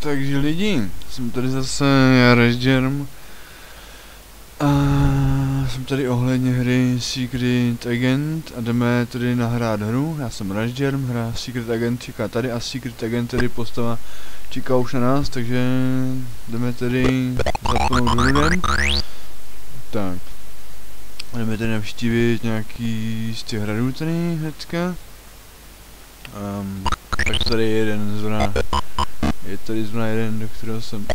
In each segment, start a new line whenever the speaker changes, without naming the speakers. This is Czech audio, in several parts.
Takže lidi, jsem tady zase já Resgerm a jsem tady ohledně hry Secret Agent a jdeme tady nahrát hru. Já jsem Resgerm, hra Secret Agent čeká tady a Secret Agent tedy postava čeká už na nás, takže jdeme tedy zapnout hru Tak. Jdeme tady navštívit nějaký z těch hradů tady hnedka. Um, tak tady je jeden zrovna je tady zrovna jeden, do kterého jsem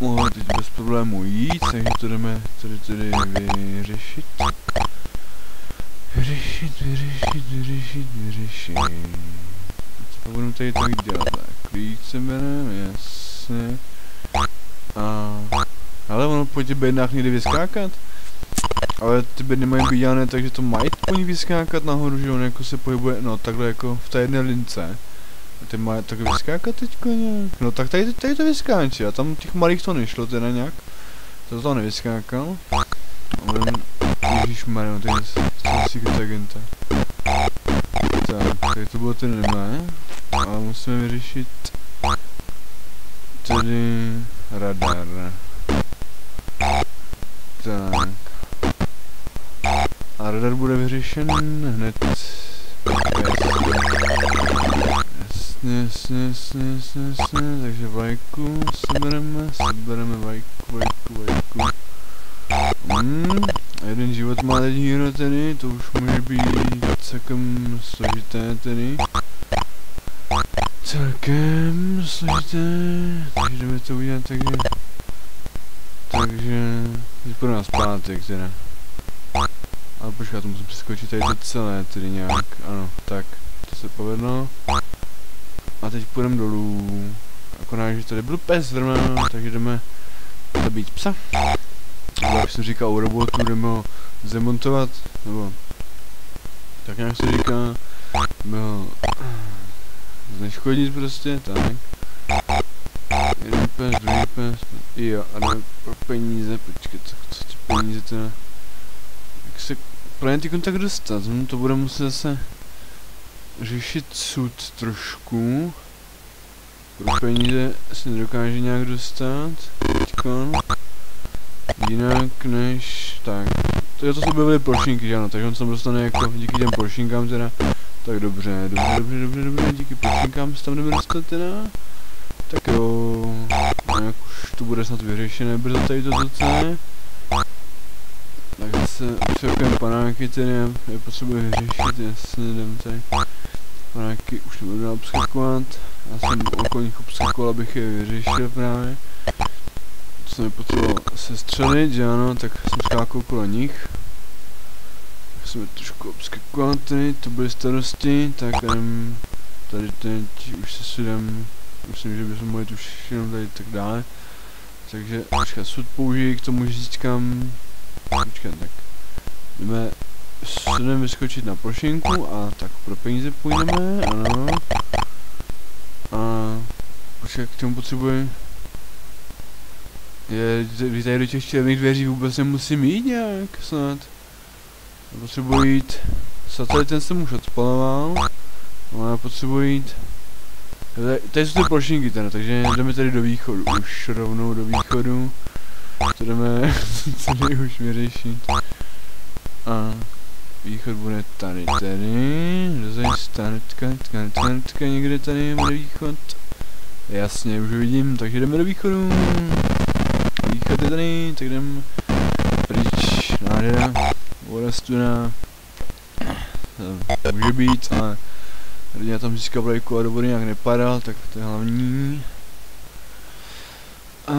mohl teď bez problémů jít, takže to jdeme tady tady vyřešit. Vyřešit, vyřešit, vyřešit, vyřešit. Co budu tady tak dělat? Tak, klíč se bereme, jasně. A... Ale ono po těch bednách někdy vyskákat. Ale ty bedny mají být dělané, takže to mají po ní vyskákat nahoru, že on jako se pohybuje, no takhle jako v té jedné lince. A ty má tak vyskákat teďko nějak? No tak tady, tady to vyskáče, a tam těch malých to nešlo teda nějak. To to nevyskákal. A. Ježišmarja, to je secret agenta. Tak, tady to bylo ten nemá. Ale musíme vyřešit... Tedy... Radar. Tak. A radar bude vyřešen hned. Jasně, jasně, jasně, jasně, jasně, takže vajku sebereme, sebereme vajku, vajku, vajku. Hmm, jeden život má teď hero tedy, to už může být celkem složité tedy. Celkem složité, takže jdeme to udělat takže... Takže... Teď půjdu na zpátek teda. Ale počkat, to musím přeskočit tady to celé, tedy nějak, ano, tak, to se povedlo. A teď půjdeme dolů. Akorát, že tady byl pes zrovna, takže jdeme zabít psa. Nebo jak jsem říkal u robotu, jdeme ho zemontovat, nebo tak nějak se říká, jdeme ho zneškodit prostě, tak. Jeden pes, druhý pes, jo, a jdeme pro peníze, počkej, co, co ty peníze teda, jak se pro ty kontakt dostat, hm, to bude muset zase řešit sud trošku. Pro peníze se nedokáže nějak dostat. Teďkon. Jinak než... Tak. To, je to jsou byly plošinky, že ano, takže on se dostane jako díky těm plošinkám teda. Tak dobře, dobře, dobře, dobře, dobře, díky plošinkám se tam jdeme dostat teda. Tak jo, nějak už to bude snad vyřešené brzo tady toto celé. Tak zase přeokujeme panáky tedy, je potřebuji vyřešit, jasně, jdem tady. Panáky už nebudu dál obskakovat. Já jsem okolo nich obskakoval, abych je vyřešil právě. Co jsem potřeboval se střelit, že ano, tak jsem skákal okolo nich. Tak jsem je trošku obskakoval tady, to byly starosti, tak jdem tady teď už se sudem, myslím, že bychom mohli už jenom tady tak dále. Takže počkat, sud použijí k tomu, že získám, počkat, tak jdeme sudem vyskočit na plošinku a tak pro peníze půjdeme, ano. A počkej, k tomu potřebuji... Je, tady do těch černých dveří vůbec nemusím jít nějak snad. Potřebuji jít... Satelit ten jsem už odpaloval. No já potřebuji jít... Tady, jsou ty plošinky teda, takže jdeme tady do východu. Už rovnou do východu. To jdeme tady už vyřešit. A východ bude tady, tady, zajistartka, tantka, někde tady bude východ. Jasně, už vidím, takže jdeme do východu. Východ je tady, tak jdeme pryč, nádhera, voda studená. Může být, ale hrdina tam získá vlajku a do vody nějak nepadal, tak to je hlavní. A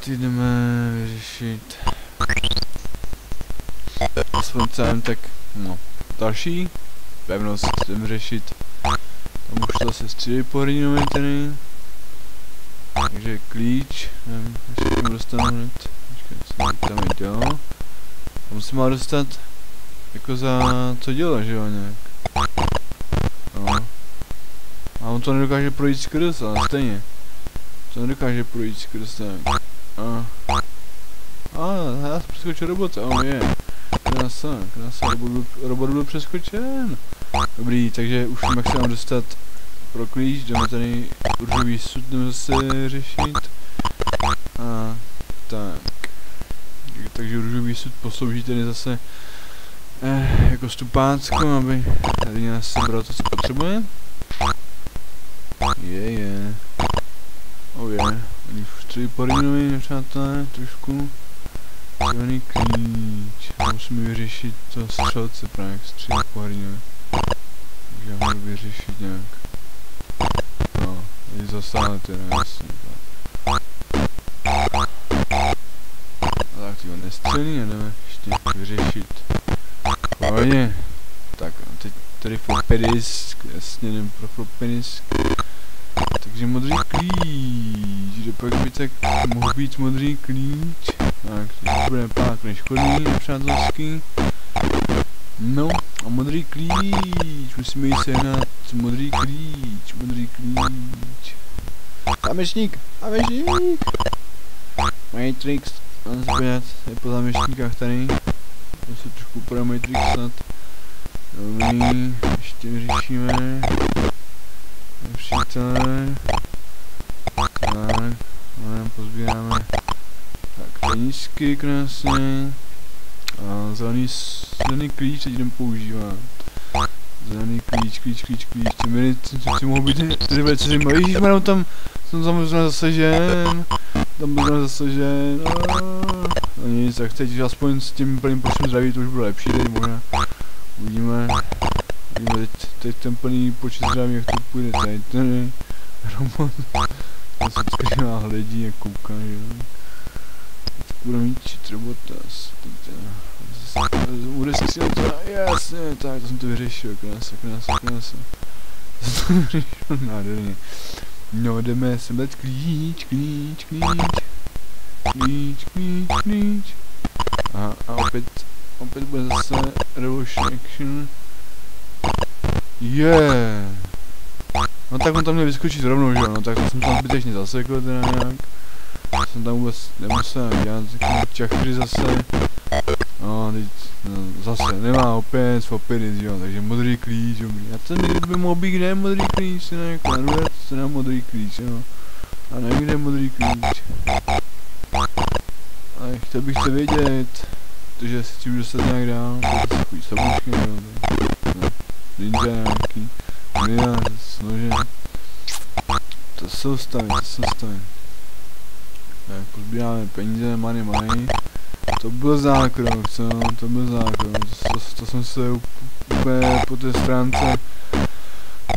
ty jdeme vyřešit aspoň jsem, tak no, další pevnost jdem řešit. Tam už to zase střílí po tady. Takže klíč, nevím, jestli tomu dostanu hned. Počkej, tam jde, jo. Tam se má dostat jako za co dělá, že jo, nějak. No. A on to nedokáže projít skrz, ale stejně. To nedokáže projít skrz, tak. A. A, já jsem přeskočil robot, a on je. Krása, krása, robot byl, robot byl přeskočen. Dobrý, takže už vím, jak se mám dostat pro klíč, jdeme tady růžový sud, jdeme zase řešit. A tak. Takže růžový sud poslouží tady zase eh, jako stupácko, aby tady nás sebral to, co potřebuje. Je, je. Oh je. Oni střelí po Rinovi, přátelé, trošku. Červený klíč. Musíme vyřešit to střelce právě, jak střílí po Rinovi. Takže já budu vyřešit nějak. No, je zasáhne teda, jasně. Tak ty ho nestřelí, jdeme ještě vyřešit. Pohodě. Tak, teď tady flopedisk, jasně jdem pro flopedisk. Takže modrý klíč, kde pak by tak mohl být modrý klíč. Tak, bude pák neškodný, nepřátelský. No, a modrý klíč, musíme jít sehnat modrý klíč, modrý klíč. Zámečník, zámečník! Matrix, se podívat, je po zámečníkách tady. To se trošku bude Matrix snad. Dobrý, ještě vyřešíme. Přítele. Tak, máme, pozbíráme. Tak, penízky krásně. A zelený, zelený klíč teď jdem používat. Zelený klíč, klíč, klíč, klíč. Ty miny, ty mohou být velice zajímavé. Ježišmarja, tam jsem samozřejmě zasažen. Tam byl zasažen. No nic, tak teď aspoň s tím plným počtem zdraví to už bylo lepší, teď možná. Uvidíme. Uvidíme teď, teď ten plný počet zdraví, jak to půjde. Tady ten robot. To se skrývá hledí, jak kouká, že jo. Bude mít čit robota. Bude si to, jasně, tak to jsem to vyřešil, krása, krása, krása. To vyřešil nádherně. No, jdeme sebrat klíč, klíč, klíč. Klíč, klíč, klíč. A, a opět, opět bude zase Revolution Action. Yeah. No tak on tam měl vyskočit rovnou, že jo, no tak jsem tam zbytečně zasekl teda nějak. Jsem tam vůbec nemusel dělat čachry zase. No, teď, no, zase, nemá opět opět jo, takže modrý klíč, dobrý. A ten by mohl být, kde je modrý klíč, jako na to je modrý klíč, jo. A nevím, kde je modrý klíč. Ale chtěl bych to vědět, protože si tím dostat nějak dál, takový saboušky, jo, no, ninja nějaký, mina, s nožem. To jsou stavy, to jsou stavy. Tak, pozbíráme peníze, money, money. To byl zákrok, co? To byl zákrok. To, to, to jsem se úplně po té stránce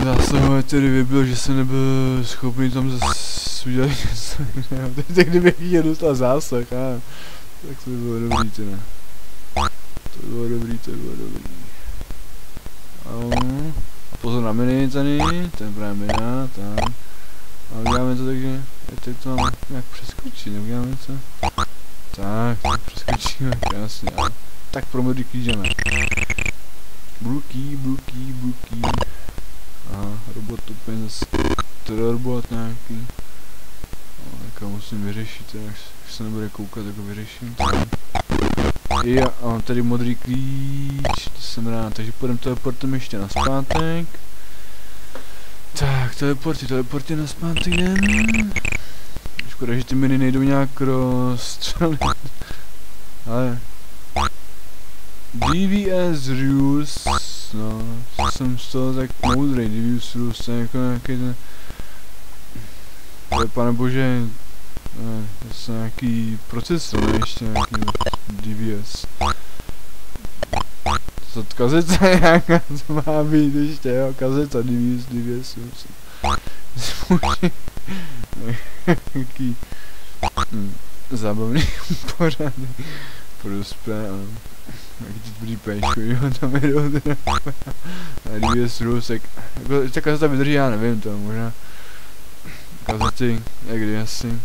zásahovat tedy vybil, že jsem nebyl schopný tam zase udělat něco jiného. Teď kdybych je dostal zásah, a, tak to by bylo dobrý teda. To by bylo dobrý, to by bylo dobrý. A pozor na mini tady, ten právě mina, tam. A uděláme to tak, že teď to mám nějak přeskočit, neuděláme co? Tak, přeskočíme, krásně, ale tak pro modrý jdeme. Bluky, bluky, bluky. Aha, robot úplně zase, to robot nějaký. Tak musím vyřešit, když se nebude koukat, tak ho vyřeším. Jo, a tady modrý klíč, to jsem rád, takže půjdeme teleportem ještě na zpátek. Tak, teleporty, teleporty na zpátek jdem. Škoda, že ty miny nejdou nějak rozstřelit. Ale... DVS Ruse, no, jsem z toho tak moudrý, DVS Ruse, to je jako nějaký ten... To je pane bože, ne, to je nějaký procesor, ne, ještě nějaký DVS. Co kazeta nějaká, co má být ještě, jo, DVS Ruse. Jaký hm, zábavný pořád. Prospé, ale jaký ty tvrdý péčko, jo, tam jedou teda. A DBS Rusek. Jako, ta kazeta vydrží, já nevím to, možná. Kazety, někdy asi.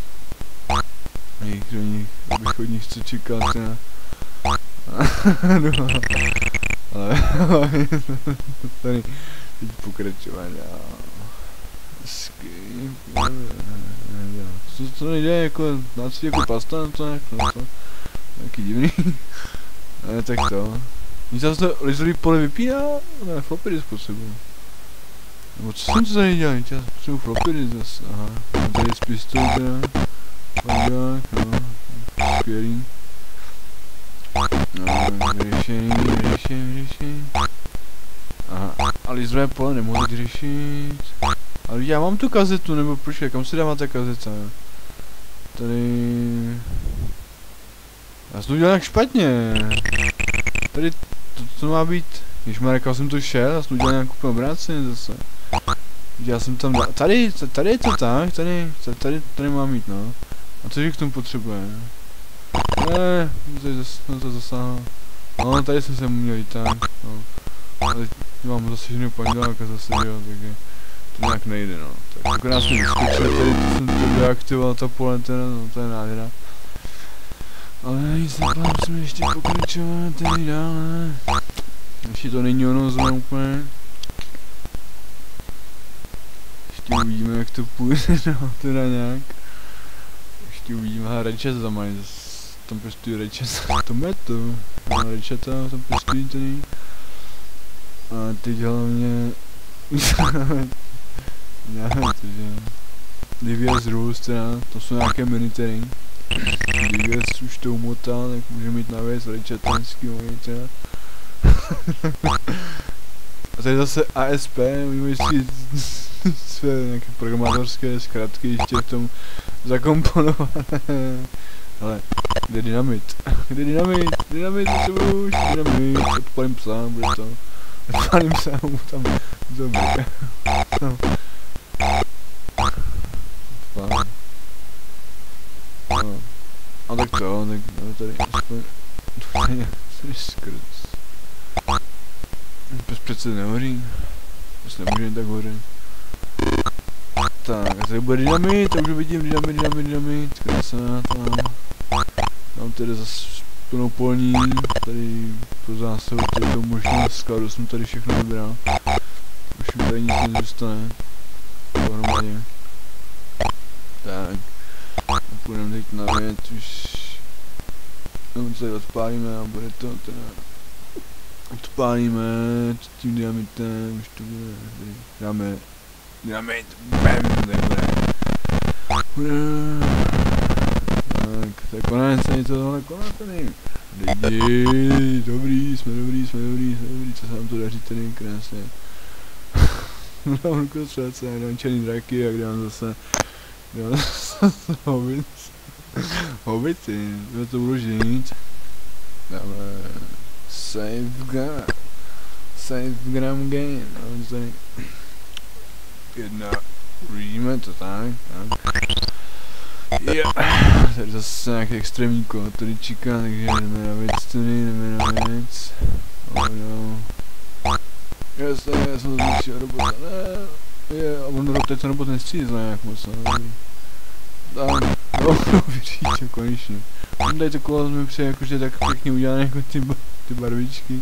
Jejich do nich, abych od nich chci čekat, teda. no, ale, tady, teď. Escape, co, co nejde jako, na co jako pasta, to nějak, no to, nějaký divný. Ale tak to. Nic se to laserový pole vypíná? Ne, floppy disk potřebuji. Nebo co jsem to tady dělal? Já potřebuji flopidy zase, aha. Mám tady z pistol teda. Pandák, no. Skvělý. Vyřešení, vyřešení, vyřešení. Aha, ale zdroje pole nemohu řešit. Ale já mám tu kazetu, nebo proč, kam se dává ta kazeta? Tady... Já jsem to udělal tak špatně. Tady to, to má být... Když má jsem to šel, já jsem udělal nějak úplně obráceně zase. Já jsem tam. Tady, tady je to tak, tady, tady, tady má mít, no. A cože k tomu potřebuje? Ne, to zase, to zasáhlo. No, tady jsem se měl jít tak, no. Ale mám zase jiný pandáka zase, jo, takže to nějak nejde, no. Tak akorát jsem vyskočil, tady to jsem to deaktivoval, ta pole, teda, no, to je nádhera. Ale nic nepám, jsme ještě pokračovat tady dále. Ještě to není ono zrovna úplně. Ještě uvidíme, jak to půjde, no, teda nějak. Ještě uvidíme, a rajče za mají, tam pěstují rajče, to metu. No, rajčata tam pěstují tady. A teď hlavně... Nevím, cože... Divias Rules teda, to jsou nějaké minitery. Divias už to umotal, tak může mít na věc rajčatanský teda. A tady zase ASP, si své nějaké programátorské zkratky ještě v tom zakomponované. Ale kde dynamit? Kde dynamit? Dynamit, budu už? Dynamit, odpalím psa, bude to. Odpalím psa, mu tam dobré. No. No. A tak to, tak no, tady aspoň... Tady skrz. Pes přece nehoří. Pes nemůže tak hořit. Tak, a tady bude dynamit, to už vidím, dynamit, dynamit, dynamit, krása, tam. Tam tedy zase plnou polní, tady pro zásahu, tady to možná skladu jsem tady všechno vybral. Už mi tady nic nezůstane. Pohromadě. Tak. Půjdeme teď na věc, už... No, tady odpálíme a bude to teda... Odpálíme tím diamitem, už to bude, tady dáme Dynamit, bam, takhle. Tak, to je konec, není to tohle konec tady. Lidi, dobrý, jsme dobrý, jsme dobrý, jsme dobrý, co se nám to daří tady krásně. Dám ruku střelce, dám černý draky a kde mám zase, kde mám zase hobbit. Hobbity, kde to budu žít. Dáme save gun. Save gram game, no, tady jedna, uvidíme to tak, tak. Jo, tady zase nějaký extrémní čeká, takže jdeme na věc tady, jdeme na věc. Oh jo. Jasně, já jsem zničil robota, ne. Je, a on teď ten robot nestřízl nějak moc, ne. Tak, no, vyříče, konečně. On tady to kolo mi přeje, jakože tak pěkně udělané jako ty, ty barvičky.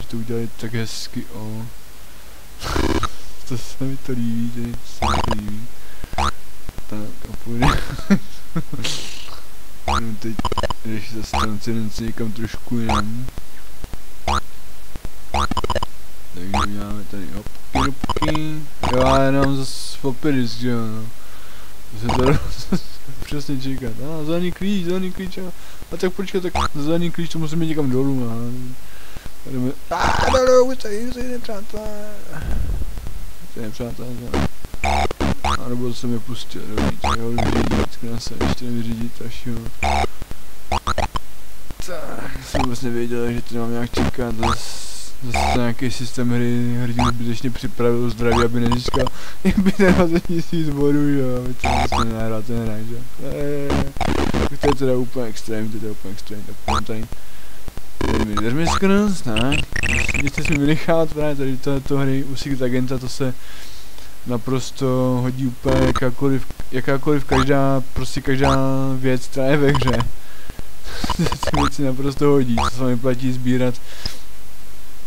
Že to udělali tak hezky, o. to se mi to líbí, že se mi to líbí. Tak a půjde. no teď, když zase tam cenence někam trošku jinam. Takže uděláme tady hopky, hopky. Jo, a jenom zase popirys, že jo, no. Se to přesně čekat. A ah, zelený klíč, zelený klíč. A, a tak počkat, tak zelený klíč to musíme někam dolů. A, jdeme, a dolů, už tady, už tady nepřátelé. To je přátelé. A nebo jsem je pustil dovnitř, jo, vyřídit, krása, ještě nevyřídit až jo. Tak, jsem vůbec nevěděl, že to mám nějak čekat, zase, zase nějaký systém hry, hrdinu zbytečně připravil zdraví, aby nezískal by ten 20 tisíc bodů, jo, aby to vlastně nehrál ten hráč, jo. To je teda úplně extrém, to je úplně extrém, tak půjdem tady. Vydrž skrz, tak. Když si vynechat právě tady tohoto hry u Agenta, to se naprosto hodí úplně jakákoliv, jakákoliv každá, prostě každá věc, která je ve hře. ty věci naprosto hodí, to se mi platí sbírat.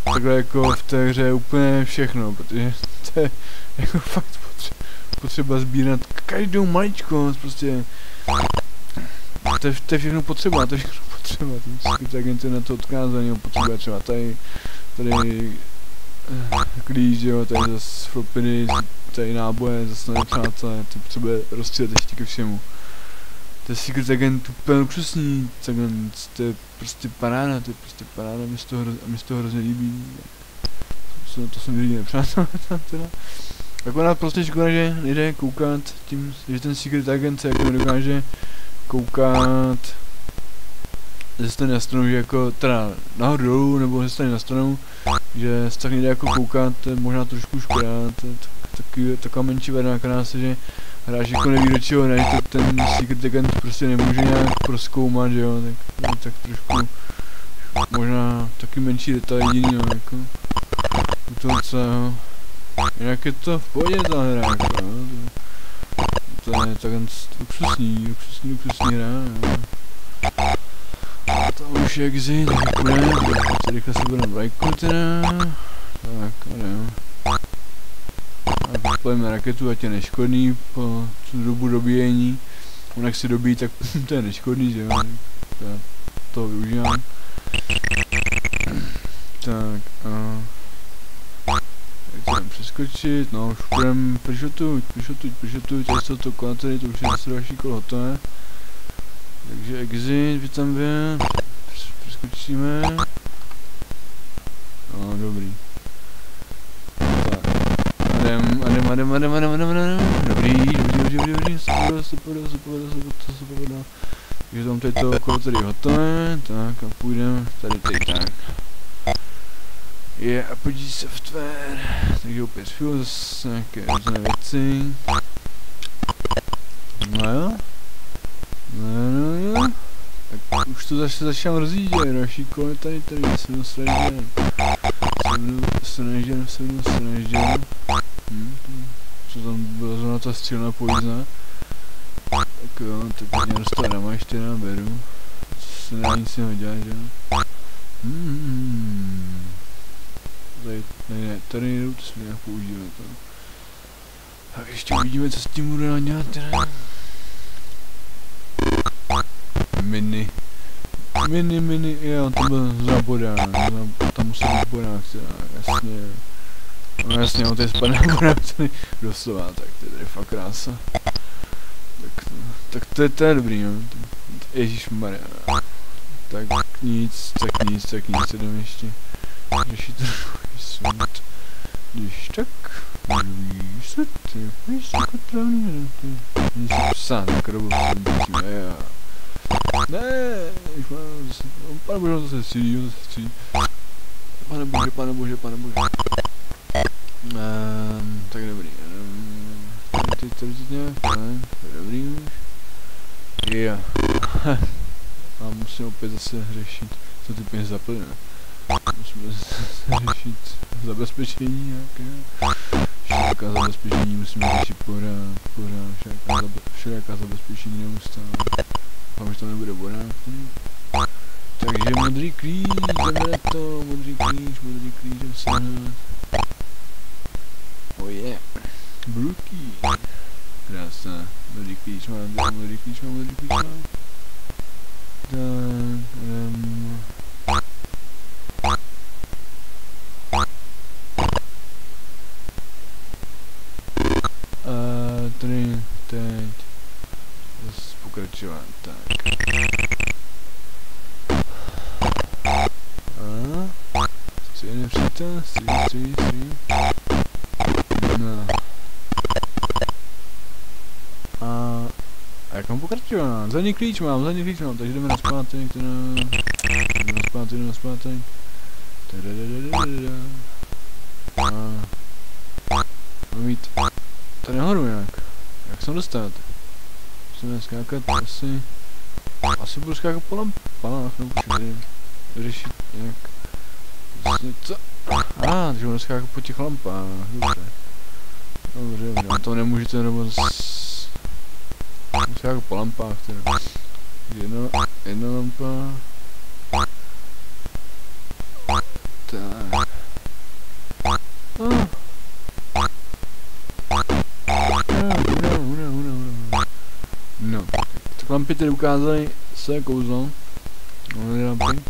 Takhle jako v té hře úplně všechno, protože to je jako fakt potřeba, potřeba sbírat každou maličkost, prostě. To je, to je všechno potřeba, to je všechno potřeba, ten secret je na to odkázaný, potřebuje třeba tady, tady jo, tady zase flopiny, tady náboje, zase na přátelé, to potřebuje rozstřílet ještě ke všemu. To je Secret Agent úplně luxusní to je prostě paráda, to je prostě paráda, mi z toho, mi z toho hrozně líbí. To, to jsem nikdy nepřátel, teda. Akorát prostě škoda, že nejde koukat tím, že ten Secret Agent se jako nedokáže koukat ze strany na stranu, že jako teda nahoru dolů, nebo ze strany na stranu, že se tak nejde jako koukat, to je možná trošku škoda, to je taky, taková menší která se, že hráč jako neví do čeho ne, tak ten Secret Agent prostě nemůže nějak proskoumat, že jo, tak, tak trošku možná taky menší detail jediný, no, jako u toho celého. Jinak je to v pohodě ta hra, jako, no, to, to je tak luxusní, luxusní, luxusní hra, jo. To už je exit, půjdeme, teď rychle se budeme vlajku teda, tak, jdeme. A pojďme raketu, ať je neškodný po tu dobu dobíjení. On jak si dobíjí, tak to je neškodný, že jo, to, to využívám. Tak, a... To přeskočit, no už půjdem, prišotuť, prišotuť, prišotuť, tady jsou to kolatery, to už je zase další kolo hotové. Takže exit, vy tam vě, přeskočíme. No, dobrý. Tak, adem, adem, adem, adem, adem, adem, adem, dobrý, dobrý, dobrý, dobrý, dobrý, super, super, super, super, super, super, takže tam tady to kolo tady hotové, tak a půjdeme tady teď tak. Je Apogee Software, takže opět chvíli zase nějaké různé věci. No jo. No, no, no. Tak už to zase začínám rozjíždět, další kolo tady, tady, jsem sražděn. Sražděn, jsem sražděn. Hm, co tam byla zrovna ta střílná pojízdná. Tak jo, tak mě dostal na teda beru. Se nedá nic jiného dělat, že jo. Hmm. Tady, ne, ne, tady nejdu, to jsme nějak používat. Tak ještě uvidíme, co s tím bude dělat teda. Mini. Mini, mini, jo, to byl za bodák, tam musel být bodák, jasně. No jasně, on tady spadne bodák, doslova, tak to je tady fakt krása. Tak, tak to je, to je dobrý, no. Ježišmarja. Tak nic, tak nic, tak nic, jdeme ještě řešit snad. Když tak, se ty, víš kotrávně, ty. Nejsi psa, na krobu jsem dětím, já. Ne, pane bože, on zase střílí, on zase střílí. Pane bože, pane bože, pane bože. Um, tak dobrý. Um, tady to nějak, ne, dobrý už. Yeah. A musím opět zase řešit, co ty peníze zaplyne. Musíme zase řešit zabezpečení nějaké. Široká zabezpečení musíme řešit pořád, pořád, široká zabezpečení neustále. Doufám, že to nebude borák. Takže modrý klíč, jdeme to, modrý klíč, modrý klíč, jdem se Oh yeah. Blue key. Krásná. Modrý klíč mám, modrý klíč mám, modrý klíč mám. Tak, um, Uh, tady, teď, zase pokračovat, tak. A, chci jeden přítel, stří, stří, stří. No. A, a jak mám pokračovat? Zadní klíč mám, zadní klíč mám, takže jdeme na zpátek, teda. Jdeme na zpátek, jdeme na zpátek. A, mám mít tady nahoru nějak. Jak jsem dostat? Musíme skákat asi... Asi budu skákat po lampách, nebo všude. Řešit nějak... Vlastně co? A, ah, takže budu skákat po těch lampách, dobře. Dobře, dobře, to nemůžete nebo s... Jako po lampách teda. Jedna, jedna lampa. Tak. Lampy tady ukázaly své kouzlo. No, lampy.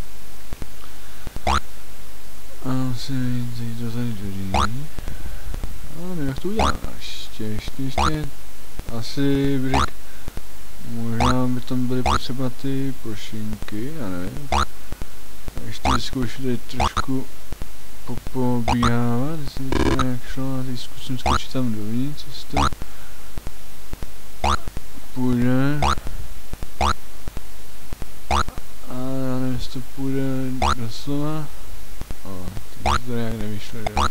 Asi teď to tady doří. A nevím, jak to uděláš. Ještě, ještě. Asi bych možná by tam byly potřeba ty plošinky, já nevím. A ještě zkoušu tady trošku popobíhávat, jestli to nějak šlo, a teď zkusím skočit tam dovnitř, jestli to půjde. A já nevím, jestli to půjde doslova. O, teď to nějak nevyšlo, že? Na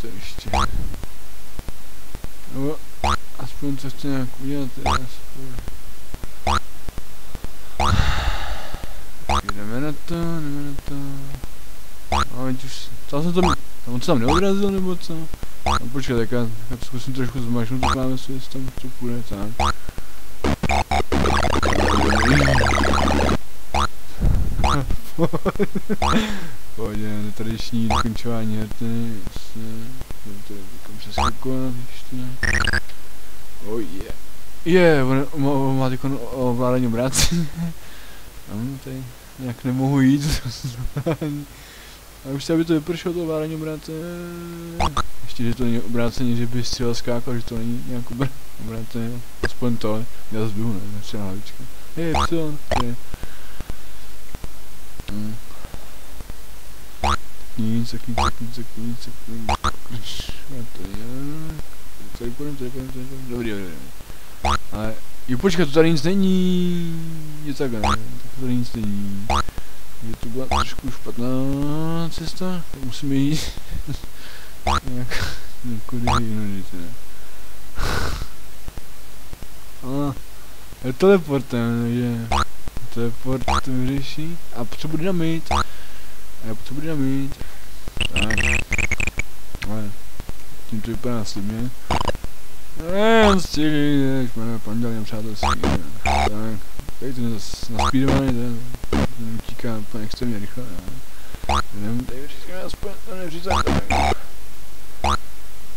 to ještě. No, aspoň to chci nějak udělat, aspoň. Jdeme na to, jdeme na to. A teď už, tam jsem to, tam se tam neodrazil nebo co? No počkej, tak já, já to zkusím trošku zmašnout tu klávesu, jestli tam to půjde tak. Pohodě, tradiční dokončování herty, je takový přeskakovat ještě. Oh yeah. Je, on, on má teď ovládání obrácení. Tam tady nějak nemohu jít. A už se aby to vypršelo to ovládání obrácení. Ještě, že to není obrácení, že by střela skákal, že to není nějak obrácení. Aspoň to, já zbyhu, ne, třeba hlavička. Y, to je. Hmm. Nic, tak nic, tak nic, tak nic, tak nic. to je... Tady půjdem, tady půjdem, tady půjdem. Dobrý, dobrý, dobrý. Ale... Jo, počkej, to tady nic není. Je takhle, tak tady nic není. Je to byla trošku špatná cesta, musíme jít nějak někudy jinudy teda. A, je teleportem, takže teleport to vyřeší. A potřebuji dynamit. A já potřebuji dynamit. Tak. Ale, tím to vypadá slibně. Ehm, stihli, ježmane, pondělí přátelství. Tak, tady ten zase naspídovaný, ten, ten utíká úplně extrémně rychle. Jdem, tady vyřízkáme aspoň, to nevřízá.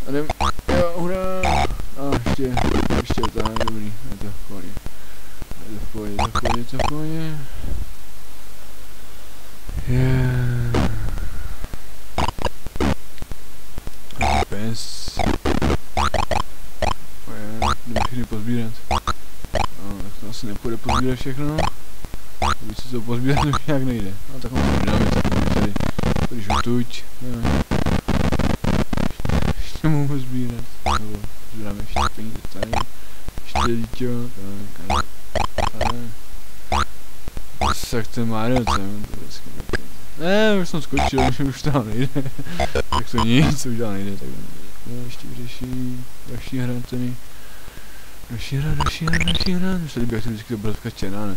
A jdem, jo, hurá. A ještě, ještě, dobrý, je to pohodě. Je to v pohodě, je to v pohodě, je to v pohodě. Yeah. Pes. Jdu všechny pozbírat. No, tak to asi nepůjde pozbírat všechno. Když si to pozbírat už nějak nejde. No tak mám dáme tady, tady žutuť. Ještě mohu pozbírat. Nebo zbíráme ještě peníze tady. Ještě dítě, tak, tak. Jak co je to vždycky taky. Ne, už jsem skočil, už, už to nejde. tak to nic, už dál nejde, tak no, ještě vyřeší další hra tady. Další hra, další hra, další hra. Už tady bych jsem vždycky to byla černá, ne?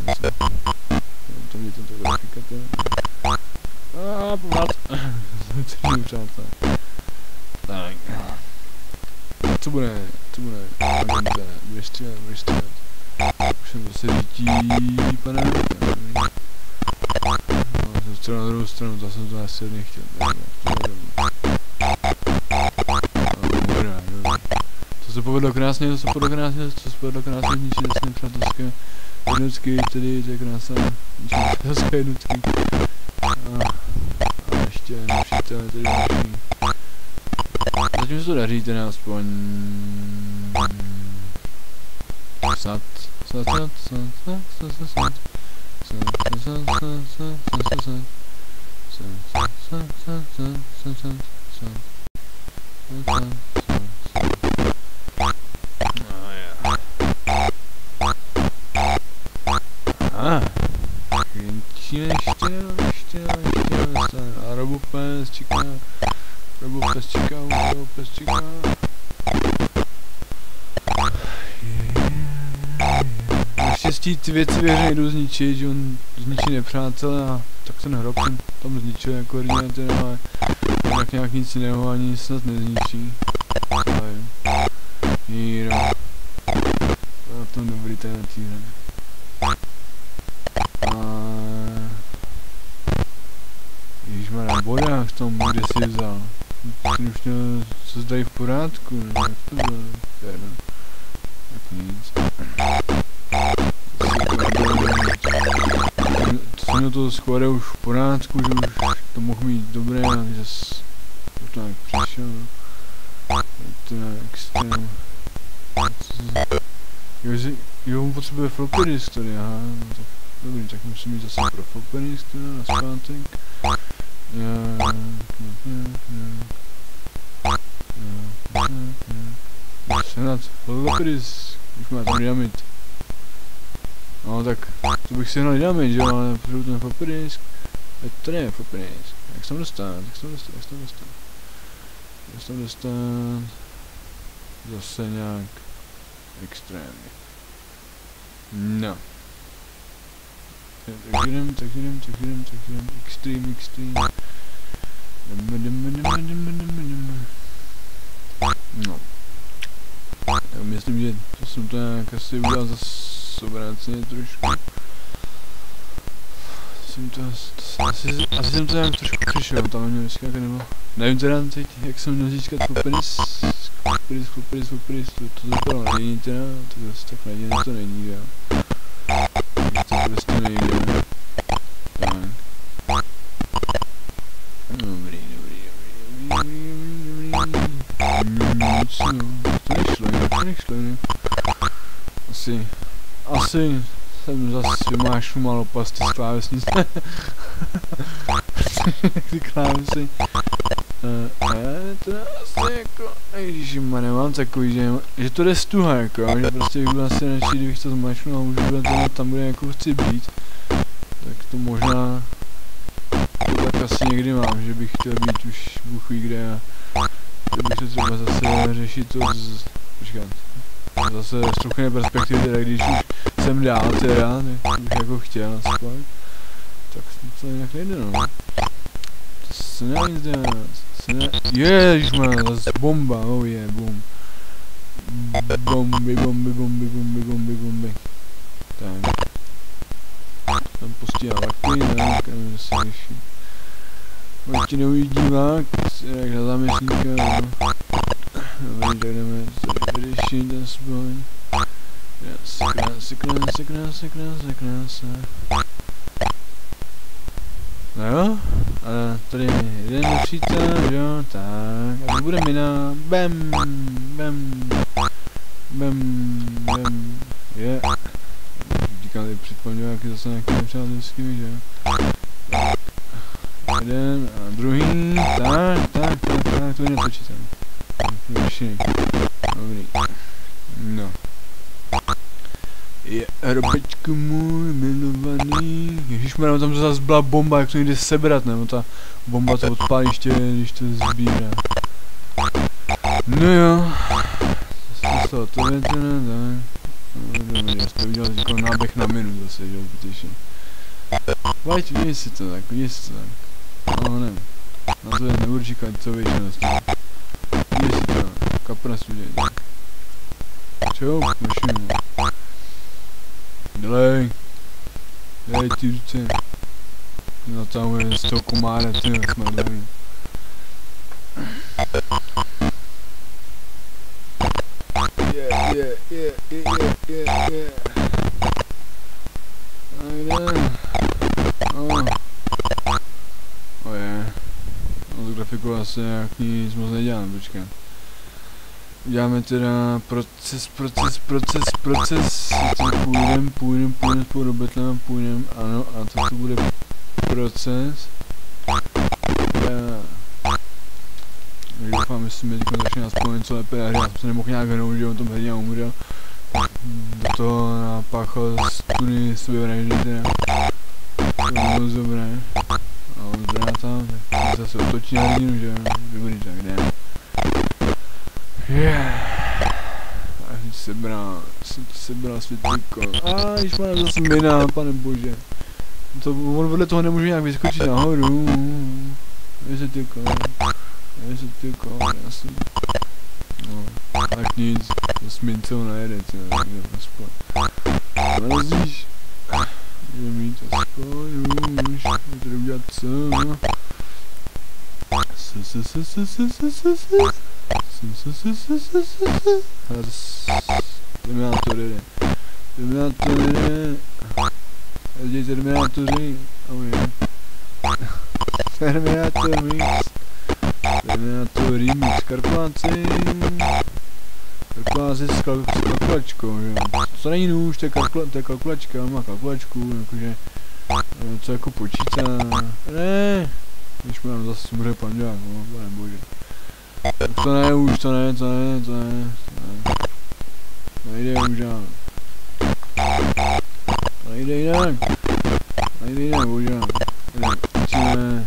To mě to tak grafika, to A pomáhat. Celý přátelé. Tak. Co bude, co bude? Agente, budeš střílet, budeš střílet. Už jsem zase řítí, pane. No, střelil na druhou stranu, zase jsem to asi nechtěl. To se povedlo krásně, to se povedlo krásně, to se povedlo krásně zničit jasně přátelské jednotky, tedy to je krásná zničit přátelské jednotky. A, a ještě nepřítel, tedy další. Zatím se to daří, teda aspoň... Snad, snad, snad, snad, snad, snad, snad, snad. Ještě, ještě, ještě, ještě, a robopes čeká, Naštěstí ty věci věře jdou zničit, že on zničí nepřátelé a tak ten hrob ten tam zničil jako originál, ale tak nějak nic jiného ani snad nezničí. Ale Hero. To je tom dobrý ten týden. A... Ježišmarja, boda v tom, kde si vzal. Ten už měl se zdají v pořádku, nebo jak to bylo? To měl to skoro už v pořádku, že už to mohl mít dobré, ale zase to nějak přišel. To je extrém. Jo, jo, on potřebuje floppy disk tady, aha, no tak dobrý, tak musím mít zase pro floppy disk teda na zpátek. Já, Senát, floppy disk, už má tam dynamit. No tak, to bych si hnal dynamit, že jo, ale potřebuji ten. Teď to floppy disk. Jak se tam dostat, jak se tam dostat, jak se tam dostat. Jak se tam dostat. Zase nějak extrémně. No. Tak jdem, tak jdem, tak jdem, tak jdem, extreme, extreme. No. Já myslím, že to jsem to nějak asi udělal zase obráceně trošku. Jsem to, to asi, asi jsem to nějak trošku přišel, tam mě dneska nebo... Nevím teda teď, jak jsem měl získat po penis Footprints, footprints, footprints, to, to vypadalo není teda, tak zase tak nadějně to není, jo. To prostě nejde. Tak. Dobrý, dobrý, dobrý, dobrý, dobrý, dobrý. Nic no, to nešlo, ne, to nešlo, ne. Asi, asi jsem zase vymášu malo pasty z klávesnice. Ty klávesy. Uh, ale to asi jako, ježišima, nemám takový, že, že to jde stuha, jako, že prostě bych byl asi radši, kdybych to zmačknul a už bude to tam, bude jako chci být, tak to možná, to tak asi někdy mám, že bych chtěl být už bůh ví kde a že bych se třeba zase řešit to z, počkat, zase z trochu perspektivy, teda když už jsem dál teda, tak bych jako chtěl aspoň, tak to nějak nejde no. To se nic dělat. Ježišmar, zase bomba, oh je, yeah, bum. Bomby, bomby, bomby, bomby, bomby, bomby. Tak. Tam postíhá vaky, tak, nevím, se liší. Vaky neuvidí divák, jak na záměstníka, no. Dobrý, tak jdeme to vyřešit aspoň. Krása, krása, krása, krása, krása, krása. No jo, a tady jeden nepřítel, jo, tak, a bude mina, bam, bam, bam, bam, je, říkám tady předpomňováky zase nějaký nepřátelský, že jo, jeden a druhý, tak, tak, tak, tak, to je netočíte, dobrý, no je robečku můj milovaný. Ježišmarja, tam to zase byla bomba, jak to jde sebrat, nebo ta bomba to odpálí ještě, když to sbírá. No jo. Zase to, to je ten, ne. No, dobrý, já jste udělal jako náběh na minu zase, že jo, zbytečně. Vajď, vidíš si to tak, vidíš si to tak. No ne. Na to je neurčíka, nastane. Vidíš si to, kapra si udělej. Čau, našim. Dělej. Dělej ty ruce. Zatahuje z toho komára, ty smrdlivý. Yeah, yeah, yeah, yeah, yeah, yeah. Ajde. Oh. Oh je. No grafiku asi jak nic moc nedělám, počkej. Děláme teda proces, proces, proces, proces, půjdem, půjdem, půjdem spolu do Betlema, půjdem, ano, a to tu bude proces. Já doufám, že si mi teď začne aspoň něco lépe hry, já jsem se nemohl nějak hnout, že on tom hrdě umřel. Do toho napáchal study sebevraždy teda. To bylo dobré. A on zrátá, tak zase otočí na hrdinu, že dobrý, tak jdeme. Yeah. Až ti sebral, jsem ti sebral světlíko. A již mám zase mina, pane bože. To, on vedle toho nemůže nějak vyskočit nahoru. Světlíko. Světlíko, jasný. No, tak nic, s mincou najede, ty jo, aspoň. Může mít aspoň už, můžete udělat co? S, s, s, s, s, s, s, s. Terminátory. Terminátory. Lidi, terminátory. Oh, yeah. Terminator Mix. Terminator Kalkulaci s, kal s kalkulačkou, že. To není nůž, to je, kalkula to je kalkulačka, má kalkulačku, jakože... eh, Co jako počítá. Ne. Když mám zase bude panďák, no, pane bože. Už to ne, už to ne, to ne, to ne, to ne. To nejde už dál. To nejde jinak. To nejde jinak, bohužel. Jinak, musíme...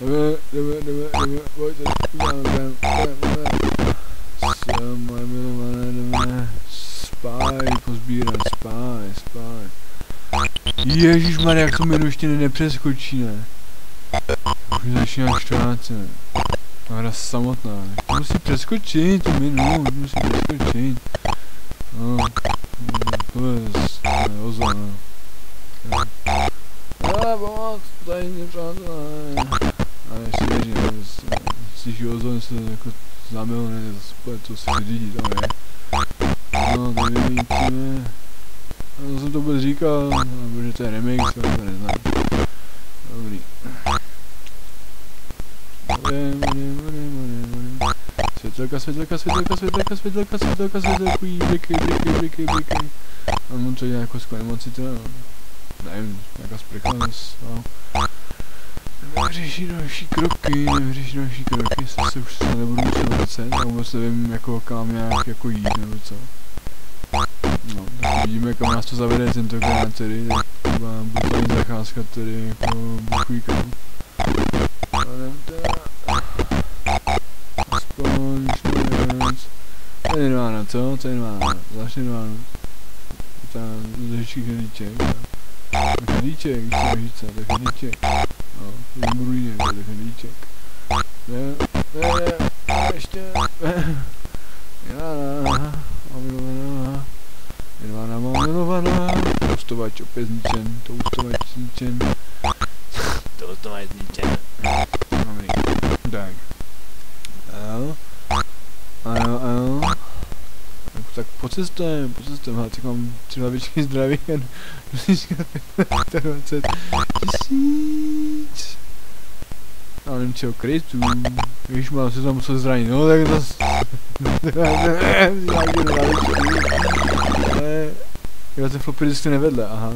Jdeme, jdeme, jdeme, jdeme, pojďte, uděláme, jdeme, jdeme, jdeme. Co, moje milované, jdeme. Spáj, pozbírat, spáj, spáj. Ježišmarja, jak to jméno ještě ne, nepřeskočí, ne? Už začíná štvát, ne? Ta hra samotná, ne? To musí přeskočit, tu minu, to musí přeskočit. No, no, to je, z- to je ozor, no. Ale pomoc, tady mě přátelé. A ještě věřím, že slyší ozor se jako znamená, ne, zase to si řídí, tam je. No, tady vidíme. Já jsem to vůbec říkal, protože to je remix, já to neznám. Dobrý. Budem, budem, budem, budem, budem. Světelka, světelka, světelka, světelka, světelka, světelka, světelka, jí, bliky, bliky, bliky, bliky. A mu to dělá jako skvělé emoci, to. Nevím, nějaká sprchlenost, no. Nevyřeší další kroky, nevyřeší další kroky, se už se nebudu muset vracet a vůbec nevím, jako kam nějak jako jít, nebo co. No, tak vidíme, kam nás to zavede tentokrát tedy, tak třeba brutální zacházka tedy jako buchují kam. Aspoň šmrnec. To je nirvána, co? To je nirvána. Zvláštní nirvána. Tam z řečí chlíček. Chlíček, víš co říct, to je chlíček. No, to je chlíček. Ne, ne, ne, ještě. Nirvána, omilovaná. Nirvána má milovaná. Toustovač opět zničen, toustovač zničen. toustovač zničen. Dobrý. Tak. L. Ano, L. Tak, po cestě, po cestě, hele, tak mám tři hlavičky zdraví a dneska 20 tisíc. A nevím čeho, krytů. Víš, mám se tam musel zranit, no tak zase... Ale... Jo, ten floppy disk je vedle, aha.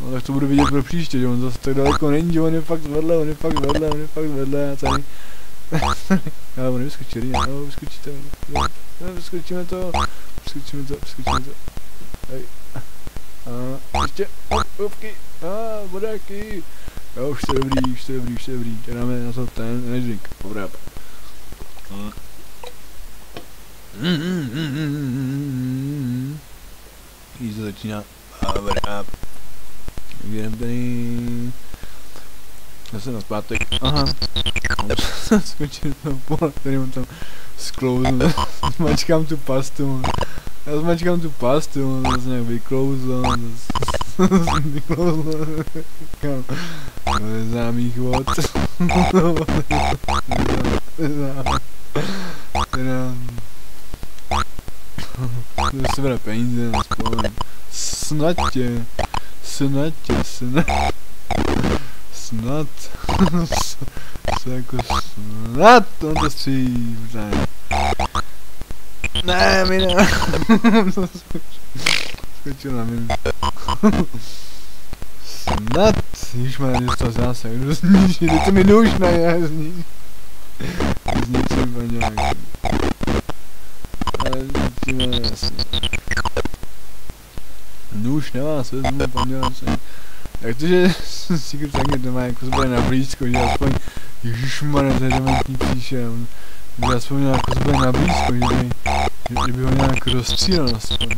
No tak to budu vidět pro příště, že on zase tak daleko není, že on je fakt vedle, on je fakt vedle, on je fakt vedle a tady... Ale on nevyskočí, rýně, no vyskočí to, no, vyskočíme to, vyskočíme to, vyskočíme to. Hej. A ještě, hop, hopky, a vodáky. Jo, už to je dobrý, už to je dobrý, už to je dobrý, teď dáme na to ten energy drink, dobrá. Jízda začíná. Dobrá. Jdem tady. Zase na zpátek. Aha. Skočil tam pole, tady mám tam sklouzl. Zmačkám tu pastu. Já zmačkám tu pastu, on zase nějak vyklouzl. Vyklouzl. Kam? Do známých vod. Teda... To se bere peníze, aspoň. Snadě. Snadě, snadě. Snad. Co jako snad on to stří. Ne. Ne, mi ne. Skočil na minu. Snad. Ježišmarja, dostal zásah. Jdu zničit, je to mi nůž na já zničit. Zničím paňák. Ale zničíme, jasně. Nůž nemá, se vezmu paňáček. Jak to, že Secret Target to má jako zbraň na blízko, že aspoň Ježišmarja, to je dementní příšel. Že aspoň měl jako zbraň na blízko, že by, že, že by ho nějak rozstřílel aspoň.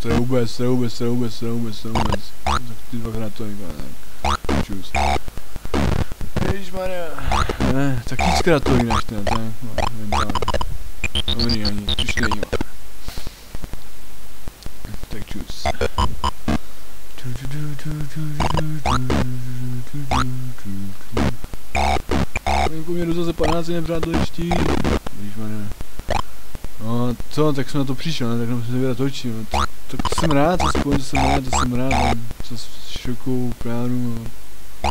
To je vůbec, to je vůbec, to je vůbec, to je vůbec, to je vůbec. Tak ty dvakrát to vypadá, tak. Čus. Ježišmarja. Ne, tak víckrát to jinak teda, tak. No, nevím, Dobrý, ani, už není. Tak čus. Jako mě jdu zase 15 nepřátelští. Víš, ne. No, co, tak jsem na to přišel, ne? tak musím se vydat oči. No. tak to jsem rád, aspoň to jsem rád, to jsem rád, mám zase širokou pránu a